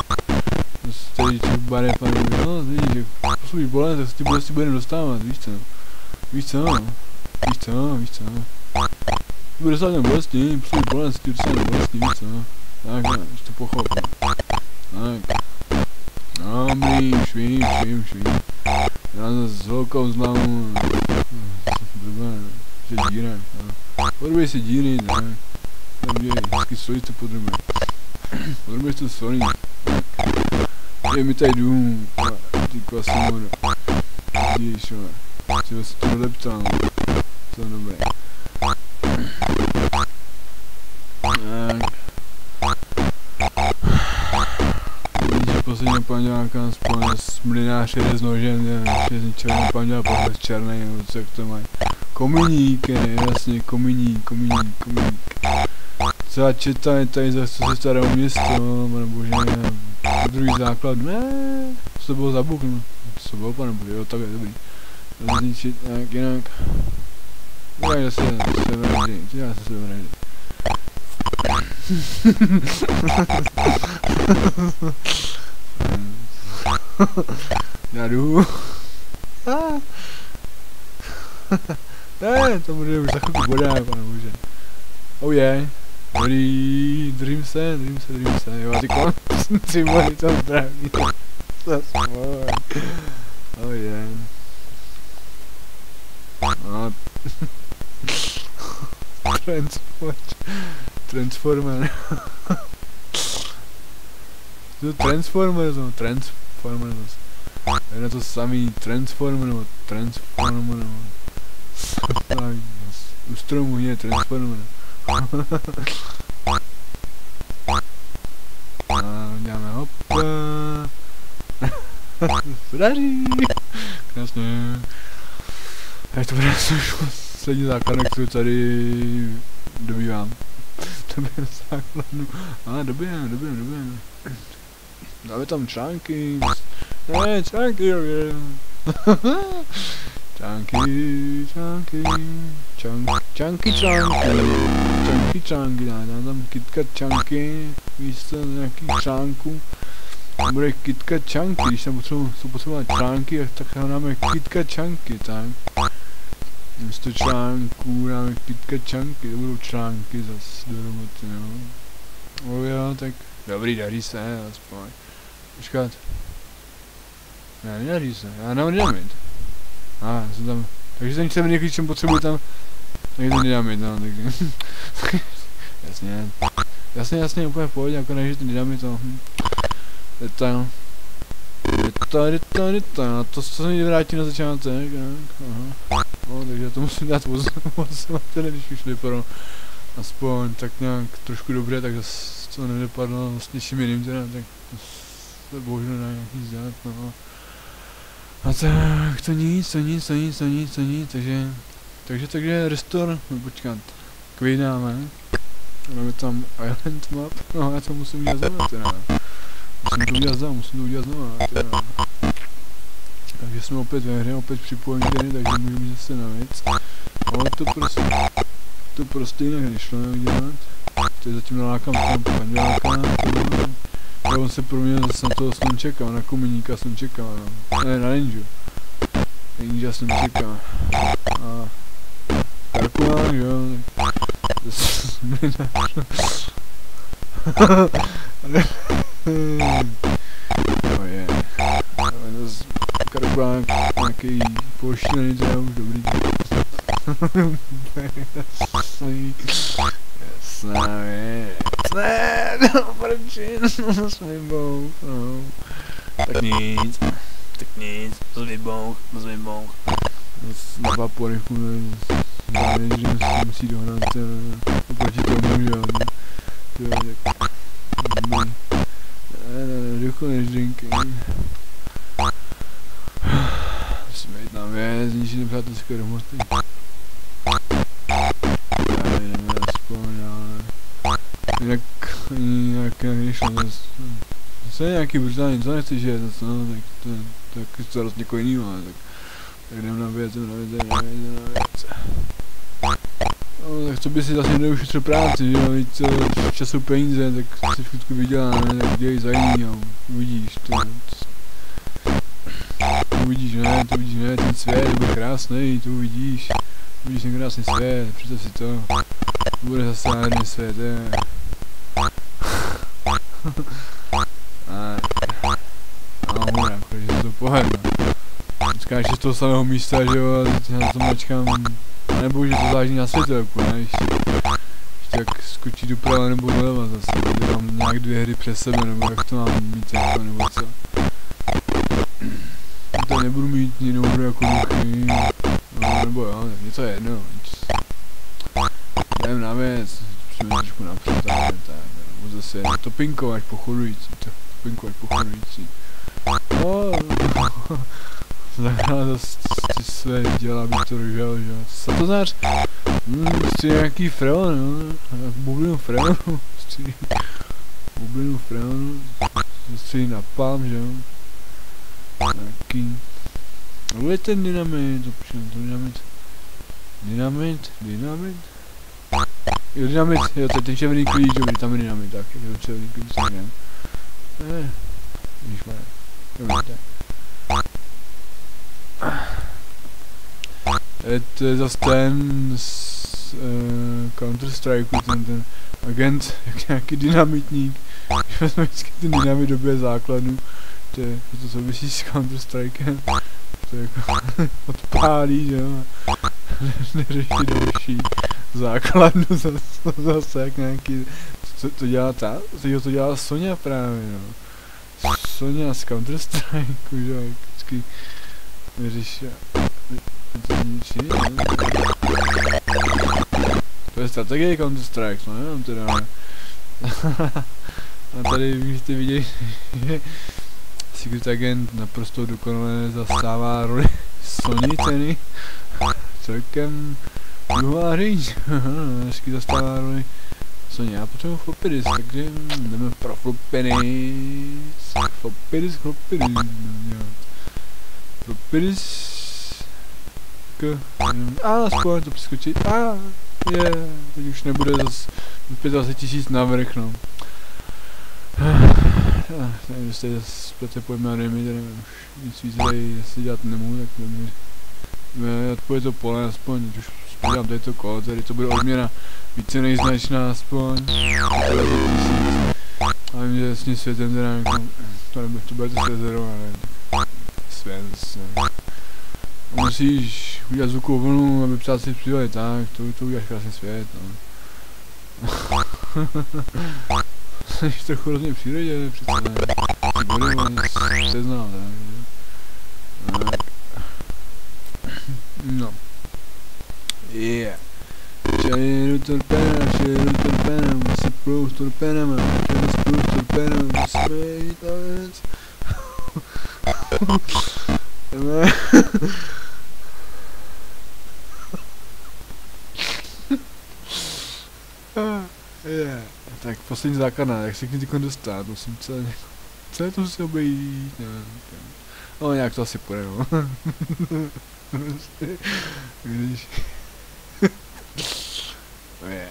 zase tady těch barev a no vidíš, že poslujíš bolen, tak se ti bude, si bude dostávat, víš co, víš co, víš co, víš co, bude se tam bolestí, poslujíš bolen, se ti dostane bolestí, víš co, tak, ne, už to pochopil, tak, no, víš, víš, víš, víš, já zase s velkou známou, blbá, že díra, no. Podrobuješ si díry, ne? Tam je, vždycky solice podrobuje. Podrobuješ to solí. Je mi tady dům, ty kwasimora. Vidíš, ale. Třeba se to nedeptal. To je dobré. Tak. S mlináři s nožem? Že z černý panďák, pohled černý, nebo co jak to mají. Kominík, je, jasně, kominík, kominík, kominík. Celá četa je tady zase ze starého města, nebo že druhý základ, ne, co to bylo za buk, no, co to bylo, pane bože, jo, tak je dobrý. Zničit, tak jinak. Tak zase se vraždí, já se vraždí. Já jdu. Ne, to bude už za chvilku bude, pane bože. Oh yeah. Dobrý, držím se, držím se, držím se. Jo, a ty konci moji to zdraví. Zaspoň. Oh yeah. No. Transport. Transformer. to Transformers, no, Transformers. Je na to samý Transformer, nebo Transformer, nebo... U stromu je Transformer. A děláme hopa. Podaří. Krásně. Tak to bude poslední základek, kterou tady dobývám. Dobijeme základnu. A dobijeme, dobijeme, dobijeme. Dáme tam články. Ne, dobijeme. Chunky, chunky, chunk, chunky, chunky, chunky, chunky, dám tam KitKat chunky, místo nějakých článků. Bude KitKat chunky, když tam potřebuji, jsou potřebovat články, tak dáme KitKat chunky, tak. Místo článků dáme KitKat chunky, to budou články zase do roboty, no. O jo, tak dobrý, daří se, aspoň. Počkat. Ne, nedaří se, já nemám dynamit. A, ah, jsem tam... Takže ten červený klíčem potřebuji tam... Takže to dynamit, no, takže... jasně. Jasně, jasně, úplně v pohodě, jako než ten dynamit, to... Hm. Detail. Detail, detail, detail, to se mi vrátí na začátek, tak, aha. No, takže to musím dát pozor, když už vypadalo aspoň tak nějak trošku dobře, tak zase to nedopadlo s něčím jiným teda, tak to bohužel na nějaký zdát, no. A tak, to nic, to nic, to nic, to nic, to nic, takže, takže, takže restore, no počkat, kvědáme, máme tam island map, no já to musím udělat znovu teda, musím to udělat znovu, musím to udělat znovu teda. Takže jsme opět ve hře, opět připojení tady, takže můžeme zase na věc. Ale to prostě, to prostě jinak nešlo udělat. Teď zatím nalákám tam panděláka, a on se proměnil zase na toho slunčeka, na kominíka slunčeka, no. Ne, na ninja. Ninja slunčeka. A... Karkuán, jo, oh je. Karkuán, nějaký poštěný, to je už dobrý. Jasné, ne, no proč, no svůj bouch, no. Tak nic, tak nic, svůj bouch, svůj bouch. Na vapory záleží, že se musí dohnat oproti tomu, že jo. Jak... Ne, ne, než drinky. Musíme jít na věc, ničí nepřátelské domoty. Jak, jak, jak zase nějaký brutální, co nechci žít, no, tak to, je starost někoho jiného, tak, tak jdem na věc, jdem na věc, jdem na věc, jdem na věc. No, tak co by si zase neušetřil práci, že jo, víc času peníze, tak si všechno vydělá, ne, tak dělej za jiný, jo, uvidíš, to, to uvidíš, ne, to uvidíš, ne, ten svět bude krásný, to uvidíš, uvidíš ten krásný svět, představ si to, to bude zase nádherný svět, je. A, no, hurá, jakože to pohledno. Skáčeš z toho samého místa, že jo, a teď na to mačkám nebo že to záleží na světelku, ne? Ještě, ještě jak skočí doprava nebo doleva zase, kde mám nějak dvě hry přes sebe, nebo jak to mám mít jako, nebo co. To nebudu mít jinou hru jako duchy, no, nebo jo, něco je jedno, nic. Jdem na věc, jsme trošku napřed, tak, nebo zase topinko až pochodující, topinko až pochodující. No, zahrál zase své děla, aby to držel, že jo. Satozář, hm, prostě nějaký freon, no, bublinu freonu, prostě, bublinu freonu, prostě na palm, že jo. Nějaký, no je ten dynamit, počkej, to dynamit, dynamit, dynamit, jo dynamit, jo to je ten červený klíč, jo, tam je dynamit, tak, jo červený klíč, tak nevím. Eh, víš, má, jo, tak. Je to je zase ten z uh, Counter-Strike, ten, ten agent, jak nějaký dynamitník. Když vezme vždycky ten dynamit době základnu, to, je, to souvisí s Counter-Strikem. To jako odpálí, že jo. Neřeší další základnu zase, zase jak nějaký, co to dělá ta, to, to dělá Sonia právě, no. Sonia z Counter-Strike, že jo, vždycky vyřešila. To je strategie Counter Strike, no jenom teda. A tady můžete vidět, že Secret Agent naprosto dokonale zastává roli Sony ceny. Celkem druhá říct. Hezky zastává roli Sony. Já potřebuji floppy disk, takže jdeme pro floppy disk. Floppy disk k... A aspoň to přeskočit. A je, teď už nebude zase 25 tisíc navrch, no. Nevím, jestli splete pojme a nevím, nevím, už nic víc tady, jestli dělat nemůžu, tak nevím. Odpověď to pole aspoň, teď už spídám tady to kolo, tady to bude odměna více než značná aspoň. A vím, že tím světem teda jako, to, nebude, to bude to zero, ale svět zase. Musíš udělat zvukovou vlnu, aby ptáci přijeli, tak, to, to uděláš krásný svět, no. Jsi trochu hrozně v přírodě, přece ne. Ty body on se znal, tak, No. Yeah. Čili jdu torpéna, čili jdu torpéna, musí plou s torpénama, čili spolu s torpénama, musíme jít na věc. Jdeme. Yeah. Tak poslední základná, jak se k ní dostat, musím celé, celé to musí obejít, nevím, no nějak to asi půjde, no. Když... oh yeah.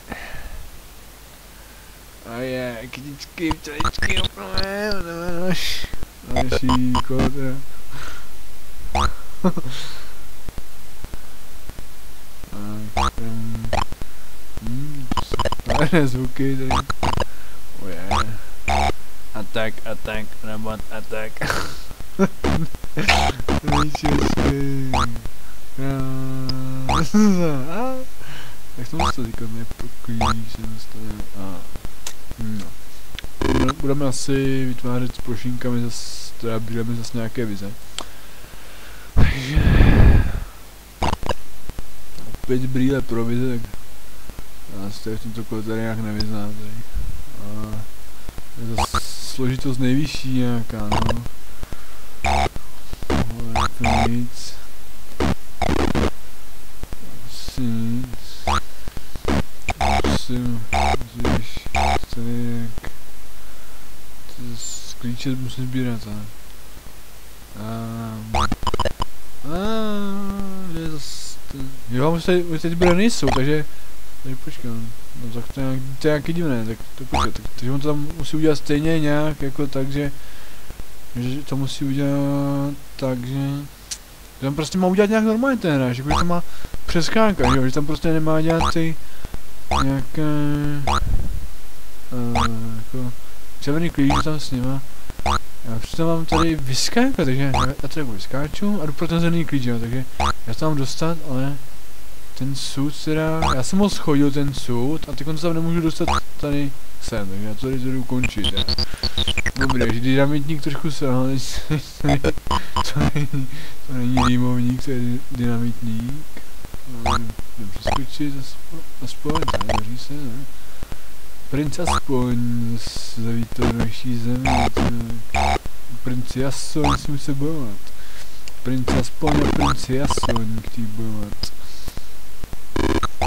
Oh yeah, kytičky, včeličky, opravdu, náš, naší kóda. tak, um, hmm, Staré zvuky tady. Oh yeah. Attack, attack, robot, attack. Nejčistý. Jak jsem to říkal, nepoklíš, se dostane. A, no. Budeme asi vytvářet s plošinkami zase, teda budeme zase nějaké vize. Takže... Opět brýle pro vize, tak já se tady v tomto kole tady nějak nevyzná tady. A je to složitost nejvyšší nějaká, no. Ale nic. Asi nic. Musím, nějak... Z klíče musím sbírat, ale... Um, a, je zase... Jo, už tady, už tady nejsou, takže Tak počkej, no. Tak to je, nějak, to je nějaký divné, tak to počkej, tak, takže on to tam musí udělat stejně nějak, jako tak, že, že to musí udělat tak, že, tam prostě má udělat nějak normálně ten hráč, jako že to má přeskákat, že, že tam prostě nemá dělat ty nějaké, uh, jako, červený klíč tam s nima. Já už to mám tady vyskákat, takže já, tady vyskáču a jdu pro ten zelený klíč, jo, takže já to mám dostat, ale ten sud teda, já jsem ho schodil ten sud a teď to tam nemůžu dostat tady sem, takže já to tady tady ukončit. Ja. Dobré, že dynamitník trošku se, ale to není, to není rýmovník, to je dynamitník. Přeskočit aspoň, daří se, ne? Princ aspoň zaví to do naší zemi, tak. Princ Jason si musí bojovat. Princ aspoň a princ Jason chtějí bojovat.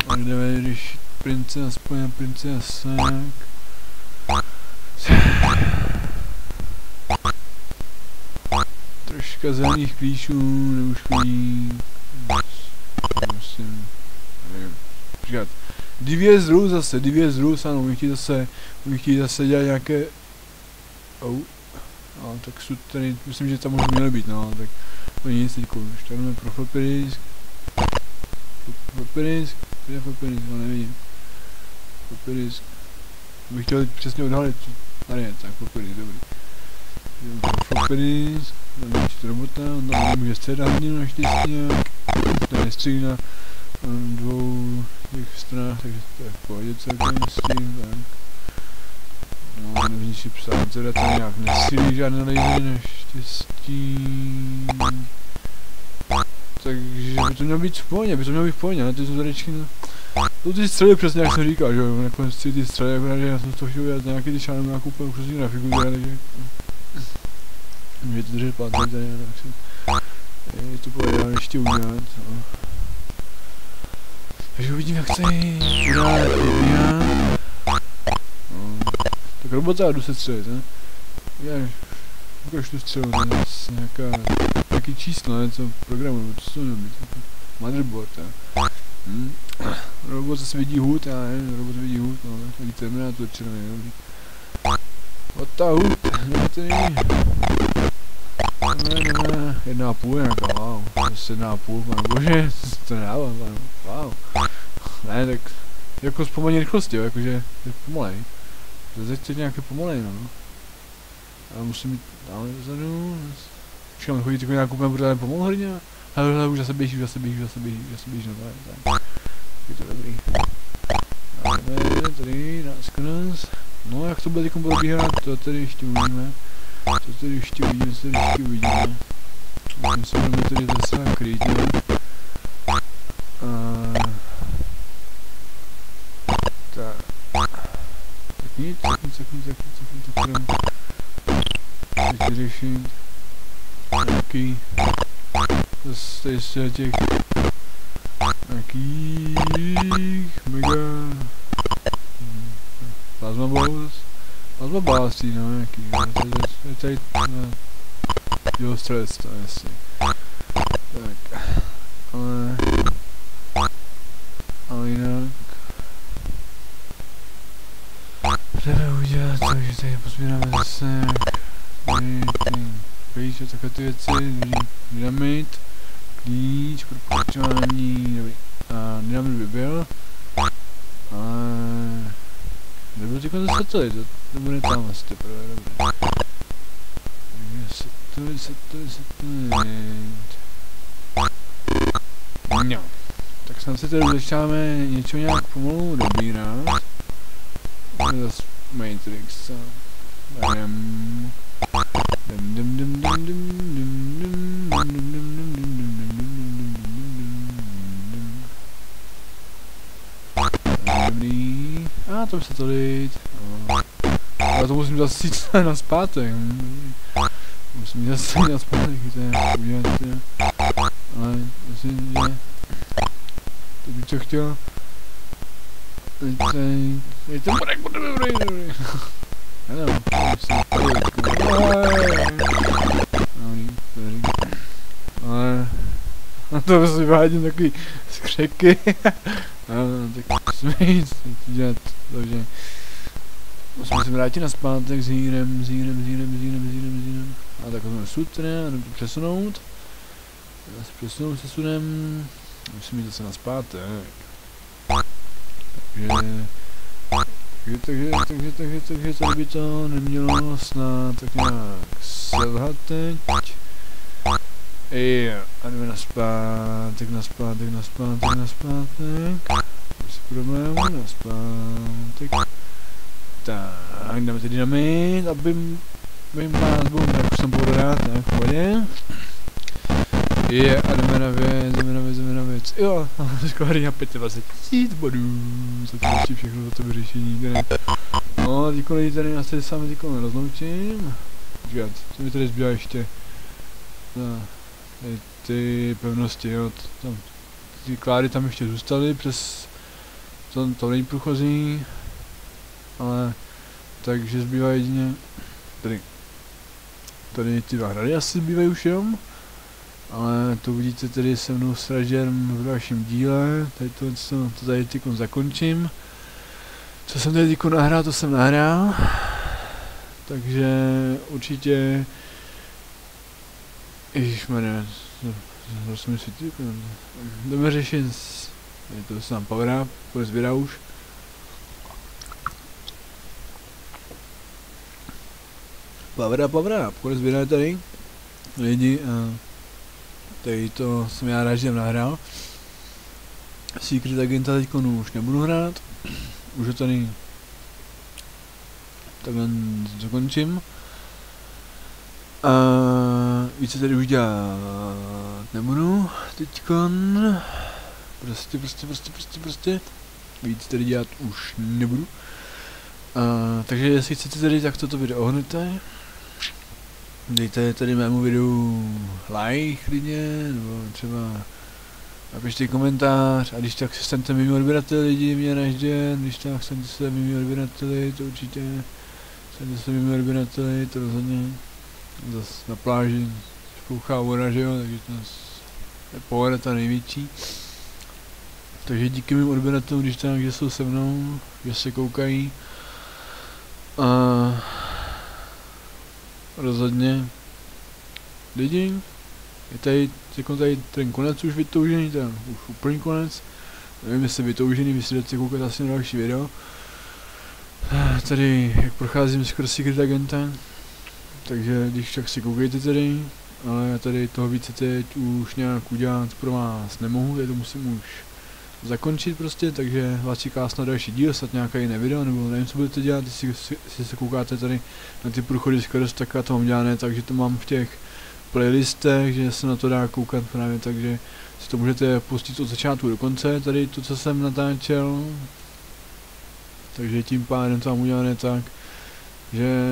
A jdeme řešit prince aspoň a prince Jason. Troška zelených klíčů neuškodí. Musím, nevím, říkat. Divies Rus zase, Divies Rus, ano, oni chtějí zase, oni chtějí zase dělat nějaké... Oh. No, tak sud tady, myslím, že tam už měly být, no, tak to nic teďko, už tady pro floppy disk. Floppy disk, kde je floppy disk, no nevidím. Floppy disk. Bych chtěl přesně odhalit, tady je, tak floppy disk, dobrý. Jdeme ještě robota, on tam nemůže středat hodinu naštěstí nějak, to nestřílí na dvou těch stranách, takže to je v pohodě celkem s tak. No, nevnitřní psát, teda to nějak nesilí žádné lasery naštěstí. Takže by to mělo být v pohodě, by to mělo být v pohodě, ale ty zadečky, no. To ty střely přesně jak jsem říkal, že jo, nakonec ty, ty střely, jako že já jsem to chtěl udělat nějaký ty šály, nějakou úplně úžasný grafiku, takže... Můžete držet pátek tady, tak si... Je to povedal ještě udělat, no. Takže uvidím, jak se udělá probíhá. No, tak robota jdu se střelit, ne? Já, ukaž tu střelu, to je nějaká, nějaký číslo, něco programu, nebo co to být, motherboard, ne? Hm. Robot zase vidí hůd, já nevím, robot vidí hůd, no, vidí Terminator červený, dobrý. What the nebo. Ne, ne, ne, jedna a půl nějaká, wow, zase jedna půl, pane bože, to nedává, pane, wow. Ne, tak jako zpomalení rychlosti, jo, jakože je pomalej. Je nějaké pomalej, no. Ale musím být dále vzadu. Počkám, chodí takový nějakou úplně brutálně pomalu hodně. Hele, hele, už zase běží, už zase běží, už zase běží, už zase běží, no tak, tak. Je to dobrý. Dáme tady, nás No, jak to bude teď probíhat, to tady ještě uvidíme. To tady ještě uvidíme, to tady ještě uvidíme. Musím se budeme tady zase klidně. Uh, tak. Tak nic, tak nic, tak nic, tak nic, tak nic, tak nic, tak nic, vyřešit. Nějaký. Zase ještě těch nějakých mega plasma balls plasma balství, no nějaký, no, to je tady, no, jo, stres, to je jasně. Tak, ale ale jinak... Jdeme udělat to, že tady pozbíráme zase klíč a takové ty věci, dynamit, klíč pro pokračování, dobrý. A dynamit by byl. A nebyl teď zase celý, to, to bude tam asi teprve, dobré. Takže se to, se to, se to, No. Tak snad se tady začínáme něco nějak pomalu dobírat. Zase Matrix. Jdem, jdem, Dobrý. A tam se to lít. Ale to musím zase jít na zpátek. Musím jít zase na zpátek, to je udělat, ale myslím, že Tady, je to bude, bude dobrý, dobrý. Ano. Dobrý, dobrý. Ale... to si vádím takový skřeky. no, tak nic dělat, takže musíme se vrátit na zpátek s hýrem, s hýrem, s hýrem, s hýrem, s hýrem, s hýrem. A tak jsme sutre, a to přesunout. Já se přesunout se sunem, musím jít zase na zpátek. Takže takže, takže, takže, takže, takže tady by to nemělo snad tak nějak selhat teď. Jo, a jdeme na zpátek, na zpátek, na zpátek, na zpátek. Bez problémů, na zpátek. Tak, jdeme tedy na mít, aby bum, tak už jsem budu rád, ne, v pohodě. Je, a jdeme na věc, jdeme na věc, jdeme na věc. Jo, skoro na 25 tisíc bodů. Co to ještě všechno za to vyřešení, které. No, teďko lidi tady asi sami teďko rozloučím. Počkat, co mi tady zbývá ještě? No, tady ty pevnosti, jo, tam, ty klády tam ještě zůstaly přes to, to není průchozí, ale takže zbývá jedině tady, tady ty dva hrady asi zbývají už jenom ale to uvidíte tedy se mnou s Ražem v dalším díle, tady to, co, to tady teď zakončím. Co jsem tady teď nahrál, to jsem nahrál, takže určitě Ježišmarja, zase mi světí, jdeme řešit, je to sám power up, sbírá už. Power up, power up, konec sbírá tady lidi a Tady to jsem já rád, že nahrál. Secret Agenta teď už nebudu hrát. Už je tady takhle zakončím. A více tady už dělat nebudu teďkon. Prostě, prostě, prostě, prostě, prostě. Víc tady dělat už nebudu. A, takže jestli chcete tady, tak toto video ohnete. Dejte tady mému videu like klidně, nebo třeba napište komentář a když tak se staňte mými odběrateli lidi mě než když tak staňte se mými odběrateli, to určitě staňte se mými odběrateli, to rozhodně zase na pláži spouchá voda, že jo, takže to je pohoda ta největší. Takže díky mým odběratelům, když tam, že jsou se mnou, že se koukají. A rozhodně lidi, je tady, jako tady ten konec už vytoužený, ten už úplný konec, nevím jestli vytoužený, vy si jdete koukat asi na další video. Tady, jak procházím skoro Secret Agentem, takže když tak si koukejte tady, ale tady toho více teď už nějak udělat pro vás nemohu, tady to musím už zakončit prostě, takže vás čeká snad další díl, snad nějaké jiné video, nebo nevím, co budete dělat, jestli, jestli se koukáte tady na ty průchody skoro tak já to mám dělané, takže to mám v těch playlistech, že se na to dá koukat právě, takže si to můžete pustit od začátku do konce, tady to, co jsem natáčel, takže tím pádem to mám udělané tak, že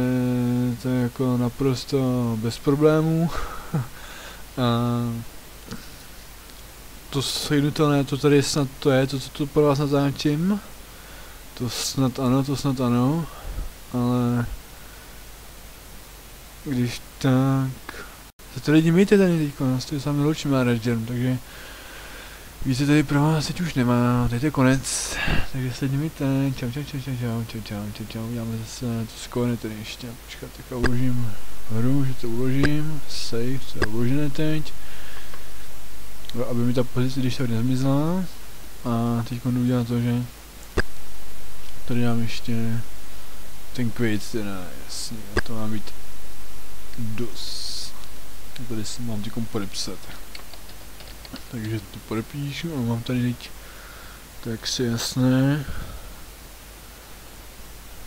to je jako naprosto bez problémů. a to sejnutelné, to tady snad to je, to, co to pro vás natáčím. To snad ano, to snad ano, ale když tak... To ty lidi mějte tady teďko, nás to je sami loučím Ranger, takže více tady pro vás teď už nemá, teď je konec, takže se mějte, čau čau čau čau čau čau čau čau čau, uděláme zase to skone tady ještě, počkat, tak uložím hru, že to uložím, save, to je uložené teď aby mi ta pozice když tak nezmizla. A teď udělám to, že tady dám ještě ten quit, teda jasně, to má být dost. Tady si mám těkom podepsat. Takže to podepíšu a mám tady teď tak si jasné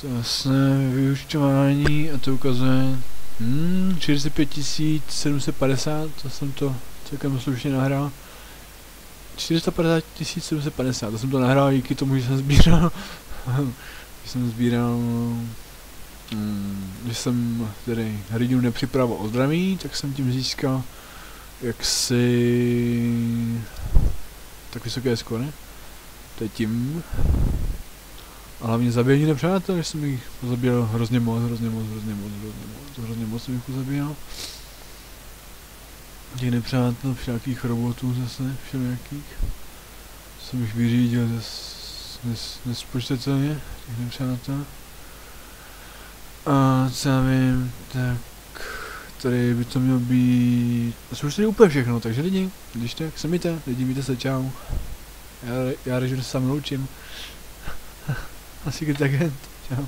to jasné vyučtování a to ukazuje hmm, 45 750, to jsem to celkem slušně nahrál. 450 750, to jsem to nahrál díky tomu, že jsem sbíral, že jsem sbíral, mm, že jsem tedy hrdinu nepřipravoval o zdraví, tak jsem tím získal jaksi tak vysoké skóre. To je tím. A hlavně zabíjení nepřátel, že jsem jich zabíjel hrozně moc, hrozně moc, hrozně moc, hrozně moc, hrozně moc jsem jich zabíjel. Těch nepřátel, všelakých robotů zase, všelijakých. Jsem jich vyřídil zase nes, nespočtetelně, těch nepřátel. A co já vím, tak tady by to mělo být... To už tady úplně všechno, takže lidi, když tak se mějte, lidi mějte se, čau. Já, já režim se sám loučím. Asi agent, čau.